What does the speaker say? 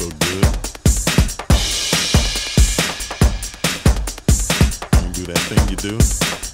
You do that thing you do.